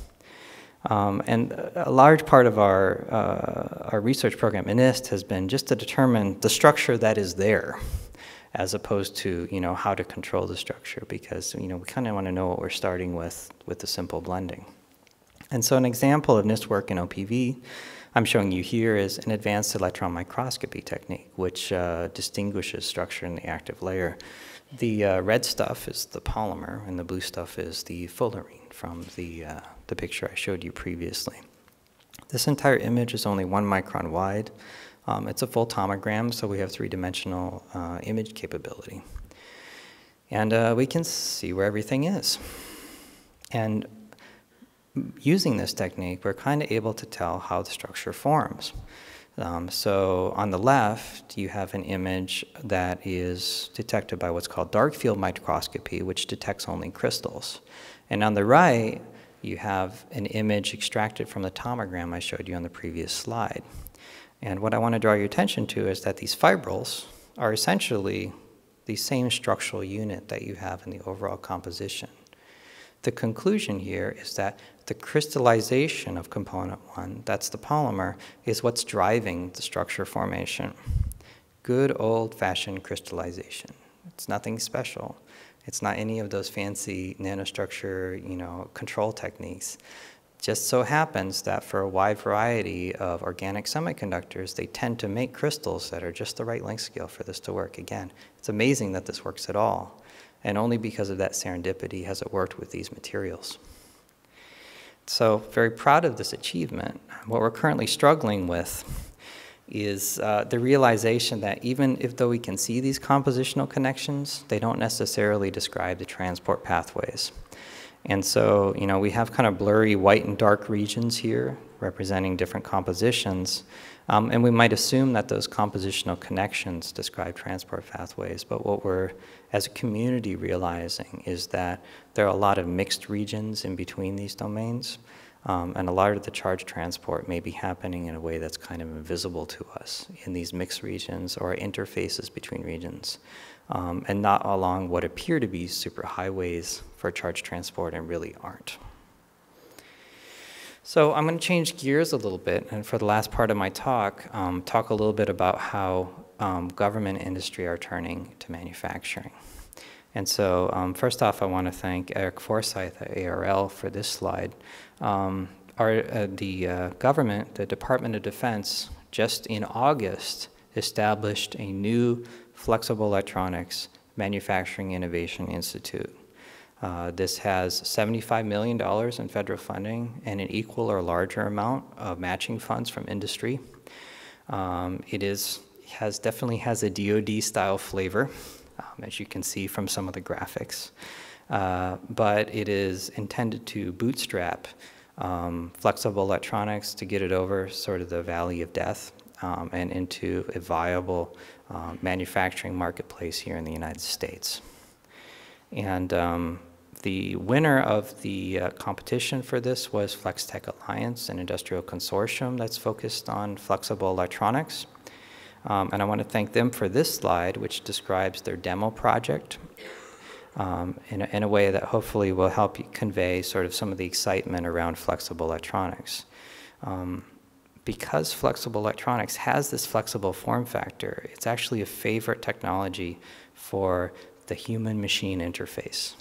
Um, and a large part of our, uh, our research program in NIST has been just to determine the structure that is there as opposed to you know how to control the structure because you know we kind of want to know what we're starting with with the simple blending. And so an example of NIST work in OPV I'm showing you here is an advanced electron microscopy technique, which uh, distinguishes structure in the active layer. The uh, red stuff is the polymer, and the blue stuff is the fullerene from the, uh, the picture I showed you previously. This entire image is only one micron wide. Um, it's a full tomogram, so we have three-dimensional uh, image capability. And uh, we can see where everything is. And using this technique, we're kind of able to tell how the structure forms. Um, so on the left, you have an image that is detected by what's called dark field microscopy, which detects only crystals. And on the right, you have an image extracted from the tomogram I showed you on the previous slide. And what I want to draw your attention to is that these fibrils are essentially the same structural unit that you have in the overall composition. The conclusion here is that the crystallization of component one, that's the polymer, is what's driving the structure formation. Good old-fashioned crystallization. It's nothing special. It's not any of those fancy nanostructure, you know, control techniques. Just so happens that for a wide variety of organic semiconductors, they tend to make crystals that are just the right length scale for this to work. Again, it's amazing that this works at all. And only because of that serendipity has it worked with these materials. So very proud of this achievement. What we're currently struggling with is uh, the realization that even if though we can see these compositional connections, they don't necessarily describe the transport pathways. And so, you know, we have kind of blurry white and dark regions here representing different compositions. Um, and we might assume that those compositional connections describe transport pathways, but what we're, as a community, realizing is that there are a lot of mixed regions in between these domains, um, and a lot of the charge transport may be happening in a way that's kind of invisible to us in these mixed regions or interfaces between regions, um, and not along what appear to be superhighways for charge transport and really aren't. So I'm going to change gears a little bit, and for the last part of my talk, um, talk a little bit about how um, government industry are turning to manufacturing. And so um, first off, I want to thank Eric Forsythe at ARL for this slide. Um, our, uh, the uh, government, the Department of Defense, just in August, established a new flexible electronics manufacturing innovation institute. Uh, this has $75 million in federal funding and an equal or larger amount of matching funds from industry. Um, it is, has, definitely has a DoD style flavor, um, as you can see from some of the graphics. Uh, but it is intended to bootstrap um, flexible electronics to get it over sort of the valley of death um, and into a viable uh, manufacturing marketplace here in the United States. And um, the winner of the uh, competition for this was FlexTech Alliance, an industrial consortium that's focused on flexible electronics. Um, and I want to thank them for this slide, which describes their demo project um, in, a, in, a, way that hopefully will help convey sort of some of the excitement around flexible electronics. Um, because flexible electronics has this flexible form factor, it's actually a favorite technology for the human-machine interface.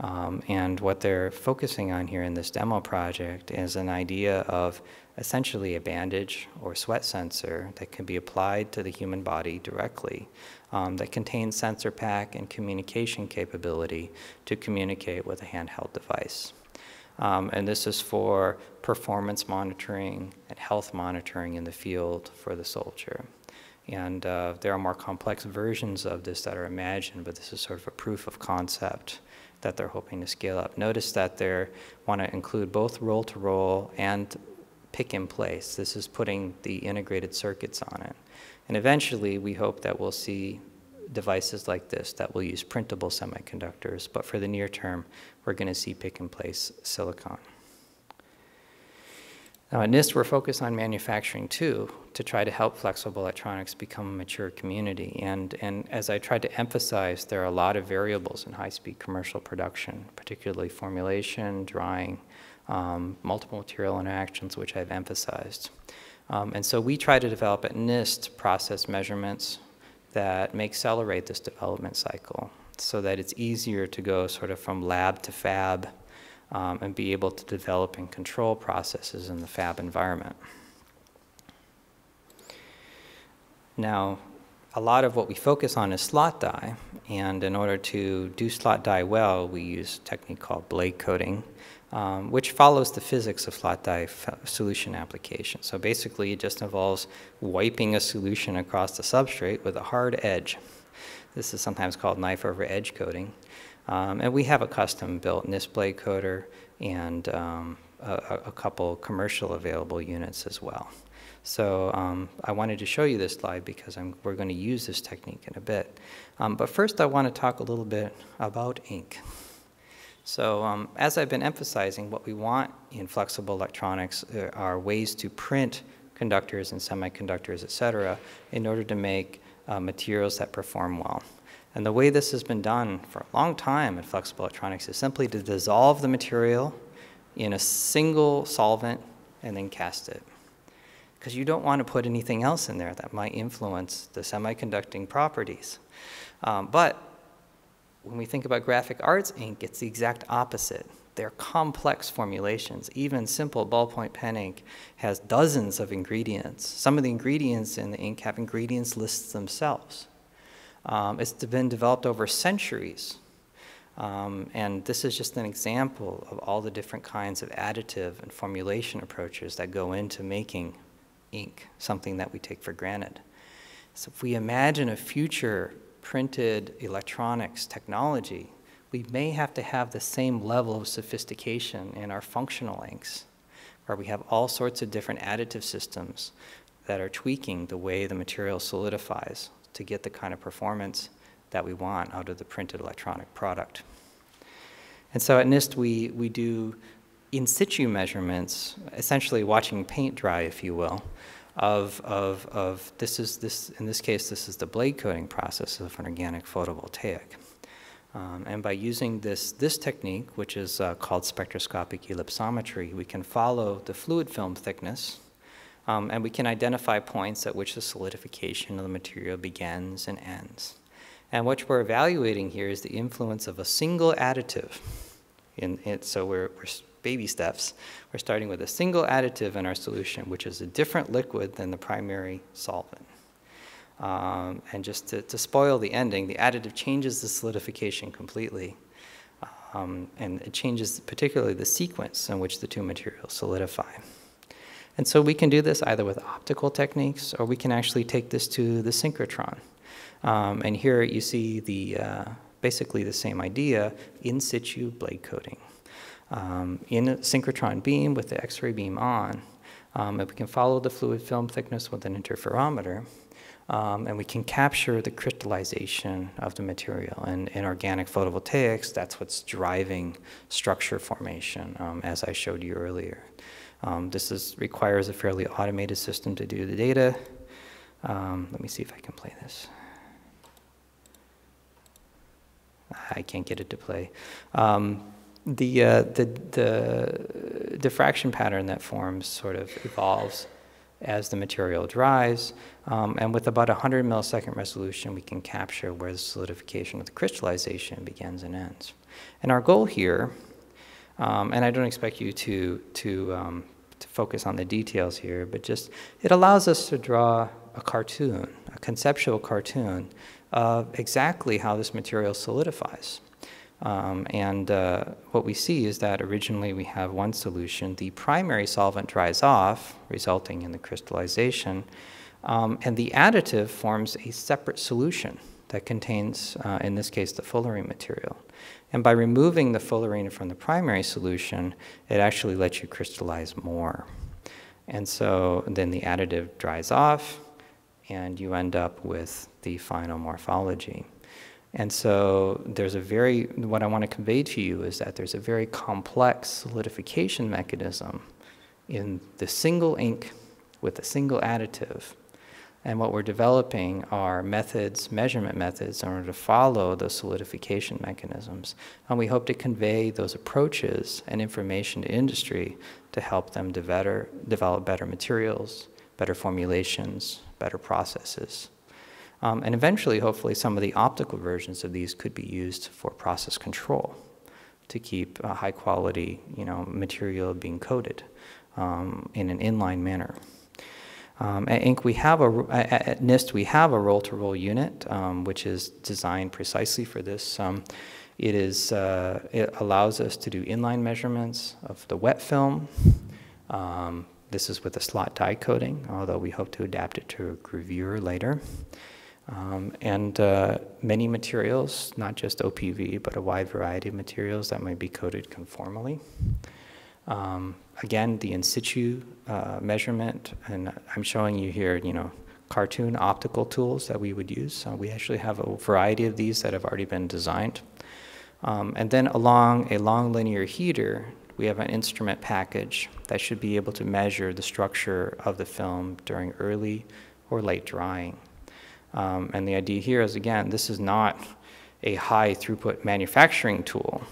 Um, and what they're focusing on here in this demo project is an idea of essentially a bandage or sweat sensor that can be applied to the human body directly um, that contains sensor pack and communication capability to communicate with a handheld device. Um, and this is for performance monitoring and health monitoring in the field for the soldier. And uh, there are more complex versions of this that are imagined, but this is sort of a proof of concept that they're hoping to scale up. Notice that they want to include both roll-to-roll and pick in place. This is putting the integrated circuits on it. And eventually, we hope that we'll see devices like this that will use printable semiconductors, but for the near term, we're going to see pick-in-place silicon. Now at NIST, we're focused on manufacturing too, to try to help flexible electronics become a mature community. And, and as I tried to emphasize, there are a lot of variables in high-speed commercial production, particularly formulation, drying, um, multiple material interactions, which I've emphasized. Um, and so we try to develop at NIST process measurements that may accelerate this development cycle so that it's easier to go sort of from lab to fab um, and be able to develop and control processes in the fab environment. Now, a lot of what we focus on is slot die, and in order to do slot die well, we use a technique called blade coating, um, which follows the physics of slot die solution application. So basically, it just involves wiping a solution across the substrate with a hard edge. This is sometimes called knife over edge coating. Um, and we have a custom built NIST coater and um, a, a, couple commercial available units as well. So um, I wanted to show you this slide because I'm, we're going to use this technique in a bit. Um, but first I want to talk a little bit about ink. So um, as I've been emphasizing, what we want in flexible electronics uh, are ways to print conductors and semiconductors, et cetera, in order to make uh, materials that perform well. And the way this has been done for a long time in flexible electronics is simply to dissolve the material in a single solvent and then cast it. Because you don't want to put anything else in there that might influence the semiconducting properties. Um, but when we think about graphic arts ink, it's the exact opposite. They're complex formulations. Even simple ballpoint pen ink has dozens of ingredients. Some of the ingredients in the ink have ingredients lists themselves. Um, it's been developed over centuries. Um, and this is just an example of all the different kinds of additive and formulation approaches that go into making ink, something that we take for granted. So if we imagine a future printed electronics technology, we may have to have the same level of sophistication in our functional inks, where we have all sorts of different additive systems that are tweaking the way the material solidifies to get the kind of performance that we want out of the printed electronic product. And so at NIST, we, we do in situ measurements, essentially watching paint dry, if you will, of, of, of this is this, in this case, this is the blade coating process of an organic photovoltaic. Um, and by using this, this technique, which is uh, called spectroscopic ellipsometry, we can follow the fluid film thickness um, and we can identify points at which the solidification of the material begins and ends. And what we're evaluating here is the influence of a single additive. In it, so we're, we're baby steps. We're starting with a single additive in our solution, which is a different liquid than the primary solvent. Um, and just to, to, spoil the ending, the additive changes the solidification completely. Um, and it changes particularly the sequence in which the two materials solidify. And so we can do this either with optical techniques or we can actually take this to the synchrotron. Um, and here you see the, uh, basically the same idea, in situ blade coating. Um, in a synchrotron beam with the X-ray beam on, um, if we can follow the fluid film thickness with an interferometer, um, and we can capture the crystallization of the material. And in organic photovoltaics, that's what's driving structure formation, um, as I showed you earlier. Um, this is, requires a fairly automated system to do the data. Um, let me see if I can play this. I can't get it to play. Um, the, uh, the, the diffraction pattern that forms sort of evolves as the material dries. Um, and with about 100 millisecond resolution, we can capture where the solidification of the crystallization begins and ends. And our goal here, um, and I don't expect you to, to, um, to focus on the details here, but just it allows us to draw a cartoon, a conceptual cartoon of exactly how this material solidifies. Um, and uh, what we see is that originally we have one solution. The primary solvent dries off, resulting in the crystallization, um, and the additive forms a separate solution that contains, uh, in this case, the fullerene material. And by removing the fullerene from the primary solution, it actually lets you crystallize more. And so then the additive dries off, and you end up with the final morphology. And so there's a very, what I want to convey to you is that there's a very complex solidification mechanism in the single ink with a single additive. And what we're developing are methods, measurement methods, in order to follow those solidification mechanisms. And we hope to convey those approaches and information to industry to help them to better, develop better materials, better formulations, better processes. Um, and eventually, hopefully, some of the optical versions of these could be used for process control to keep a high quality you know, material being coated um, in an inline manner. Um, at Inc, we have a, at NIST, we have a roll-to-roll unit, um, which is designed precisely for this. Um, it, is, uh, it allows us to do inline measurements of the wet film. Um, this is with a slot die coating, although we hope to adapt it to a gravure later. Um, and uh, many materials, not just OPV, but a wide variety of materials that might be coated conformally. Um, again, the in situ uh, measurement, and I'm showing you here, you know, cartoon optical tools that we would use. So we actually have a variety of these that have already been designed. Um, and then along a long linear heater, we have an instrument package that should be able to measure the structure of the film during early or late drying. Um, and the idea here is, again, this is not a high throughput manufacturing tool.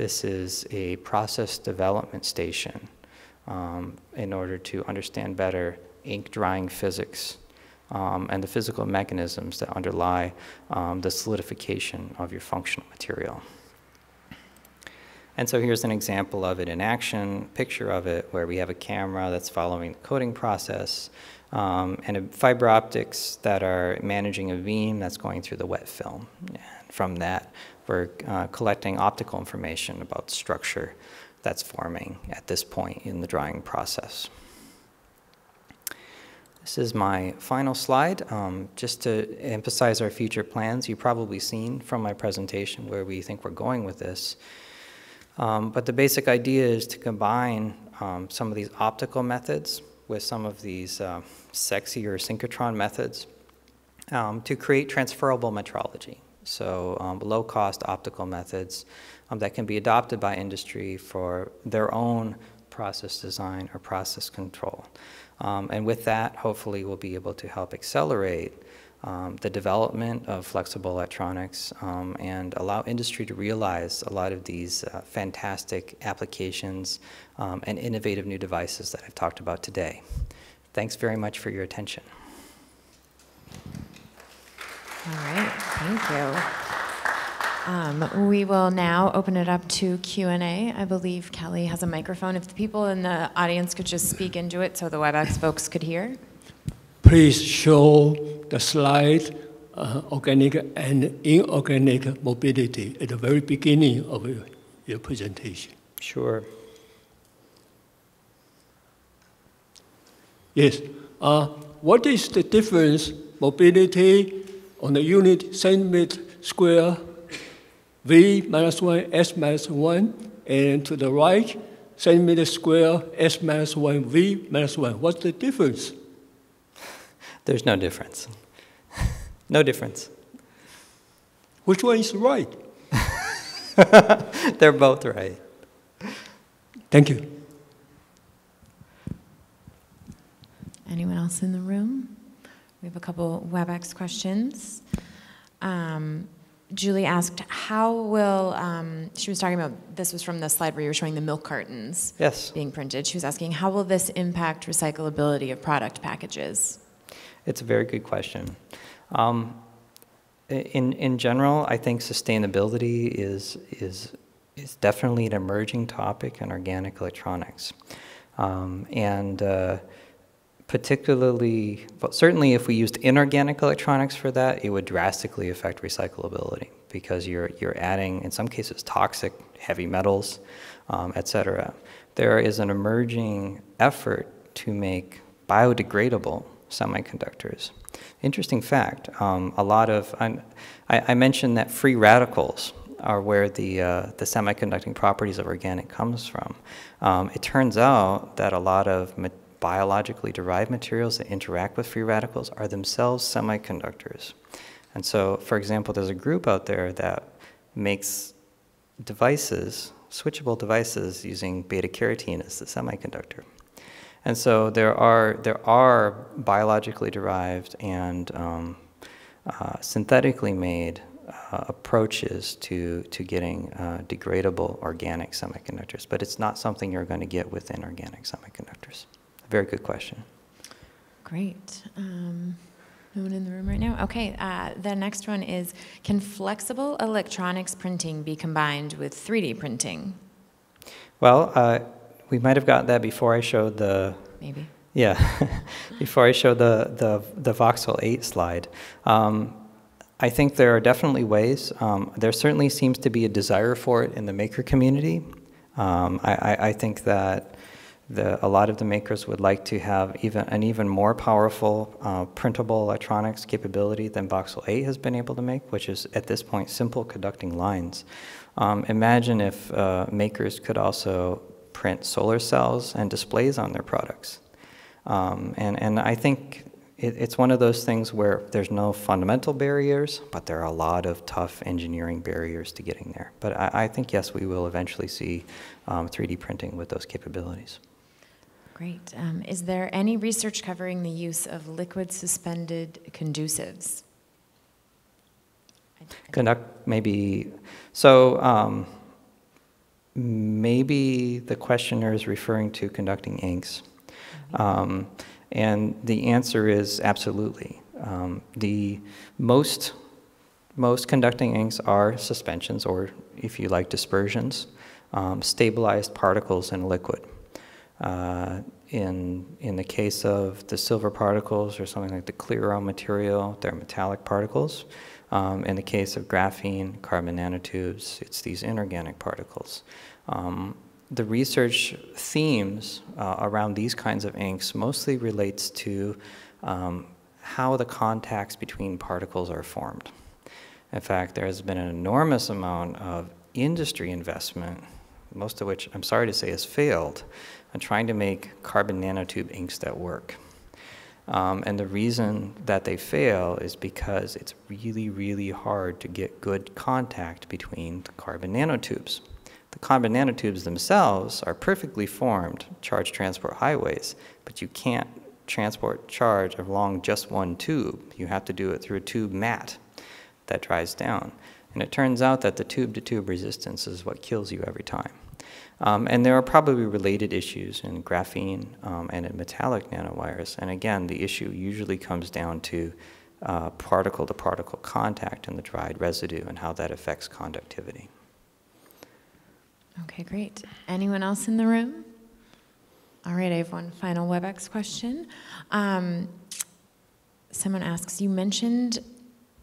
This is a process development station um, in order to understand better ink drying physics um, and the physical mechanisms that underlie um, the solidification of your functional material. And so here's an example of it in action, picture of it where we have a camera that's following the coating process um, and fiber optics that are managing a beam that's going through the wet film. And from that, we're uh, collecting optical information about structure that's forming at this point in the drying process. This is my final slide. Um, just to emphasize our future plans, you've probably seen from my presentation where we think we're going with this. Um, but the basic idea is to combine um, some of these optical methods with some of these uh, sexier synchrotron methods um, to create transferable metrology. So um, low-cost optical methods um, that can be adopted by industry for their own process design or process control. Um, and with that, hopefully we'll be able to help accelerate um, the development of flexible electronics um, and allow industry to realize a lot of these uh, fantastic applications um, and innovative new devices that I've talked about today. Thanks very much for your attention. All right, thank you. Um, we will now open it up to Q&A. I believe Kelly has a microphone. If the people in the audience could just speak into it so the WebEx folks could hear. Please show the slide, uh, organic and inorganic mobility at the very beginning of your, your presentation. Sure. Yes. Uh, what is the difference mobility on the unit centimeter square v minus 1 s minus 1 and to the right centimeter square s minus 1 v minus 1? What's the difference? There's no difference. no difference. Which one is right? They're both right. Thank you. Anyone else in the room? We have a couple WebEx questions. Um, Julie asked, how will, um, she was talking about, this was from the slide where you were showing the milk cartons Yes. being printed. She was asking, how will this impact recyclability of product packages? It's a very good question. Um, in, in general, I think sustainability is, is, is definitely an emerging topic in organic electronics. Um, and uh, particularly, well, certainly if we used inorganic electronics for that, it would drastically affect recyclability because you're, you're adding, in some cases, toxic heavy metals, um, et cetera. There is an emerging effort to make biodegradable semiconductors. Interesting fact, um, a lot of, I, I, mentioned that free radicals are where the, uh, the semiconducting properties of organic comes from. Um, it turns out that a lot of biologically derived materials that interact with free radicals are themselves semiconductors. And so, for example, there's a group out there that makes devices, switchable devices, using beta carotene as the semiconductor. And so there are, there are biologically derived and um, uh, synthetically made uh, approaches to, to getting uh, degradable organic semiconductors, but it's not something you're going to get with inorganic semiconductors. Very good question. Great. Um, no one in the room right now? Okay, uh, the next one is, can flexible electronics printing be combined with 3D printing? Well, uh, we might have got that before I showed the... Maybe. Yeah, before I showed the, the, the Voxel 8 slide. Um, I think there are definitely ways. Um, there certainly seems to be a desire for it in the maker community. Um, I, I, I, think that the, a lot of the makers would like to have even an even more powerful uh, printable electronics capability than Voxel 8 has been able to make, which is at this point simple conducting lines. Um, imagine if uh, makers could also print solar cells and displays on their products. Um, and, and I think it, it's one of those things where there's no fundamental barriers, but there are a lot of tough engineering barriers to getting there. But I, I think, yes, we will eventually see um, 3D printing with those capabilities. Great. Um, is there any research covering the use of liquid suspended conducives? Conduct, maybe, so um, maybe the questioner is referring to conducting inks. Mm-hmm. Um, and the answer is absolutely. Um, the most, most conducting inks are suspensions, or if you like, dispersions, um, stabilized particles in liquid. Uh, in, in the case of the silver particles or something like the ClearOhm material, they're metallic particles. Um, in the case of graphene, carbon nanotubes, it's these inorganic particles. Um, the research themes uh, around these kinds of inks mostly relates to um, how the contacts between particles are formed. In fact, there has been an enormous amount of industry investment, most of which I'm sorry to say has failed, and trying to make carbon nanotube inks that work. Um, and the reason that they fail is because it's really, really hard to get good contact between the carbon nanotubes. The carbon nanotubes themselves are perfectly formed charge transport highways, but you can't transport charge along just one tube. You have to do it through a tube mat that dries down. And it turns out that the tube-to-tube -tube resistance is what kills you every time. Um, and there are probably related issues in graphene um, and in metallic nanowires. And again, the issue usually comes down to uh, particle-to-particle contact in the dried residue and how that affects conductivity. Okay, great. Anyone else in the room? All right, I have one final WebEx question. Um, someone asks, you mentioned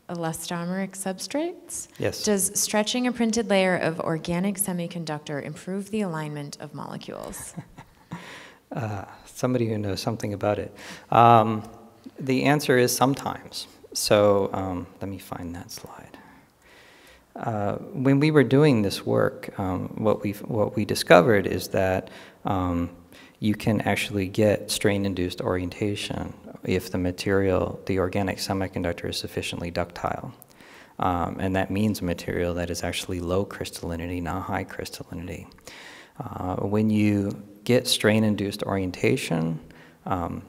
elastomeric substrates? Yes. Does stretching a printed layer of organic semiconductor improve the alignment of molecules? Uh, somebody who knows something about it. Um, the answer is sometimes. So um, let me find that slide. Uh, when we were doing this work, um, what, we what we discovered is that um, you can actually get strain-induced orientation if the material, the organic semiconductor, is sufficiently ductile. Um, and that means a material that is actually low crystallinity, not high crystallinity. Uh, when you get strain-induced orientation, um,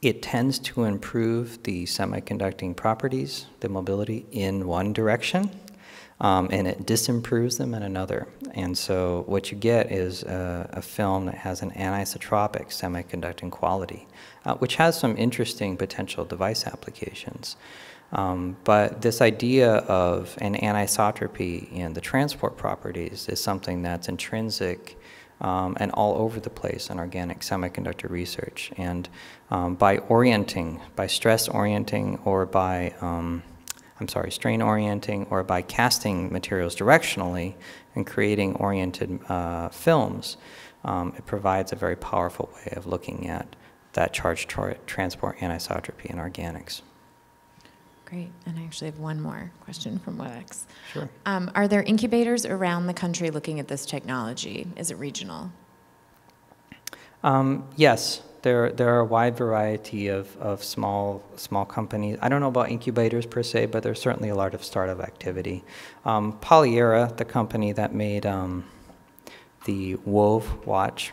it tends to improve the semiconducting properties, the mobility, in one direction, um, and it disimproves them in another. And so what you get is a, a film that has an anisotropic semiconducting quality, uh, which has some interesting potential device applications. Um, but this idea of an anisotropy in the transport properties is something that's intrinsic um, and all over the place in organic semiconductor research. And um, by orienting, by stress orienting, or by, um, I'm sorry, strain orienting, or by casting materials directionally and creating oriented uh, films, um, it provides a very powerful way of looking at that charge tra transport anisotropy in organics. Great. And I actually have one more question from WebEx. Sure. Um, are there incubators around the country looking at this technology? Is it regional? Um, yes, there, there are a wide variety of, of small, small companies. I don't know about incubators per se, but there's certainly a lot of startup activity. Um, Polyera, the company that made um, the Wove watch,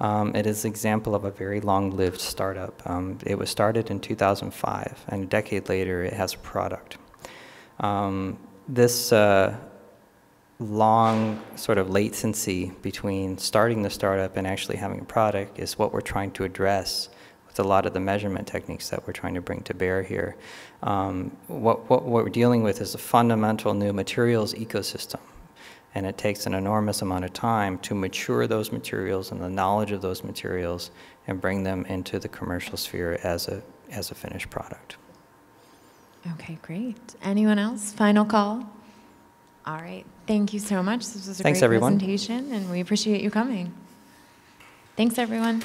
um, it is an example of a very long-lived startup. Um, it was started in 2005, and a decade later, it has a product. Um, this uh, long sort of latency between starting the startup and actually having a product is what we're trying to address with a lot of the measurement techniques that we're trying to bring to bear here. Um, what, what, what we're dealing with is a fundamental new materials ecosystem and it takes an enormous amount of time to mature those materials and the knowledge of those materials and bring them into the commercial sphere as a, as a finished product. Okay, great. Anyone else? Final call? All right. Thank you so much. This was a Thanks, great everyone. presentation, and we appreciate you coming. Thanks, everyone.